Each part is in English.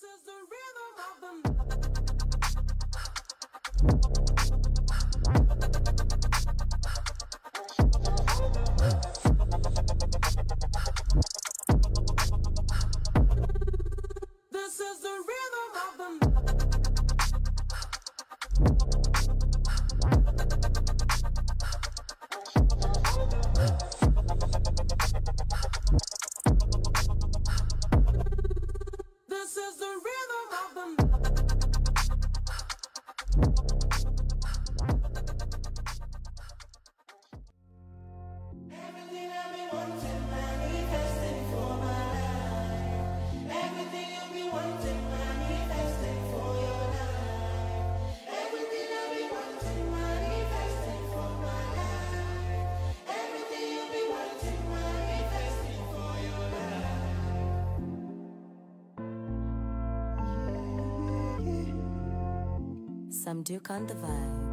This is the rhythm of the night. Some Duke on the vibe.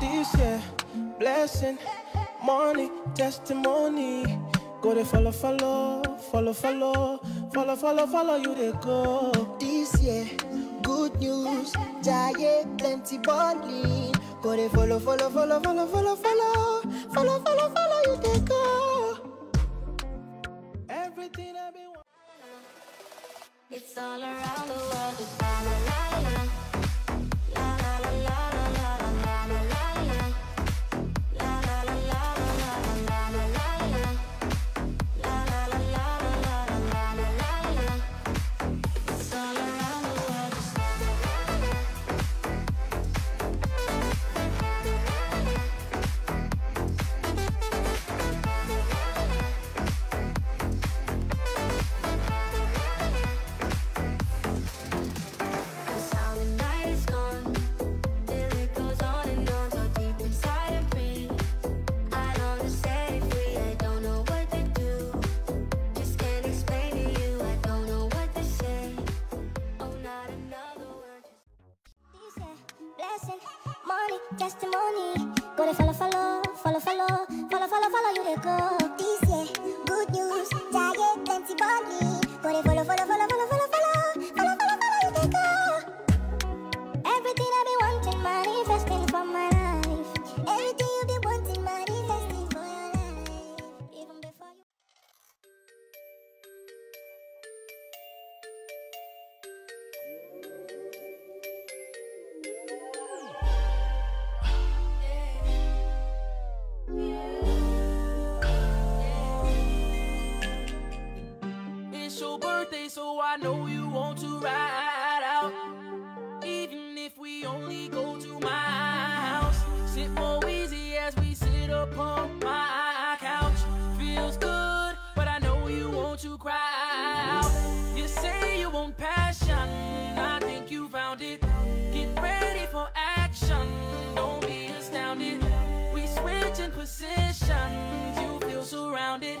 This year, blessing, money, testimony. Go to follow, follow, follow, follow, follow, follow, follow you they go. This year, good news, giant plenty bonding. Go they follow, follow, follow, follow, follow, follow, follow, follow, follow you they go. Everything I've been wanting. It's all around the world. It's la la testimony. Go to follow, follow, follow, follow, follow, follow, follow you they go. I know you want to ride out. Even if we only go to my house, sit more easy as we sit upon my couch. Feels good, but I know you want to cry out. You say you want passion, I think you found it. Get ready for action, don't be astounded. We switch in positions, you feel surrounded.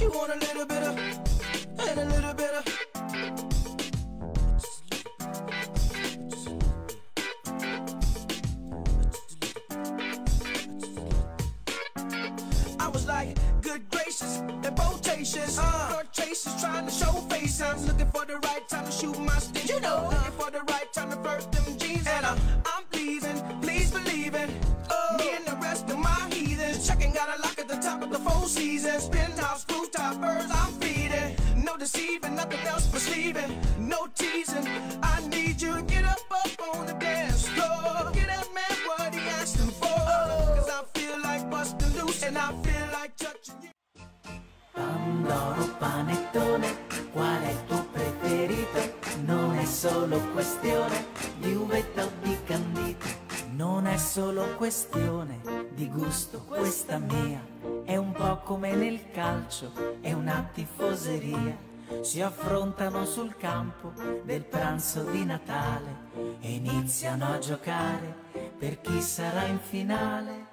She want a little bit of, and a little bit of. I was like, good gracious and potacious. Uh, Chase chases trying to show face. I'm looking for the right time to shoot my stitch. You know, uh, looking for the right time to first them jeans. And uh, I'm pleasing, please believe it. Oh. Me and the rest of my heathens. Checking got a lock at the top of the four seasons. Penthouse. No deceiving, nothing else but sleeving. No teasing. I need you to get up, up on the dance floor. Get that man what he asking for. Cause I feel like busting loose and I feel like touching you. Pandoro panettone, qual è il tuo preferito? Non è solo questione di uvetta o di candito, non è solo questione di gusto questa mia, è un po' come nel calcio, è una tifoseria. Si affrontano sul campo del pranzo di Natale e iniziano a giocare per chi sarà in finale.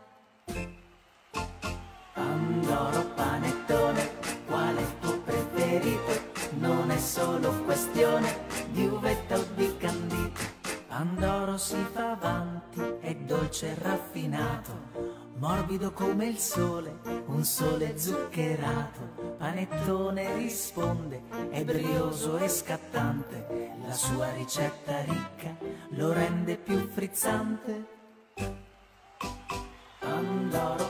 Pandoro panettone, qual è il tuo preferito? Non è solo questione di uvetta o di candito. Pandoro si fa avanti, è dolce e raffinato, morbido come il sole, un sole zuccherato. Panettone risponde, è brioso e scattante, la sua ricetta ricca lo rende più frizzante. Pandoro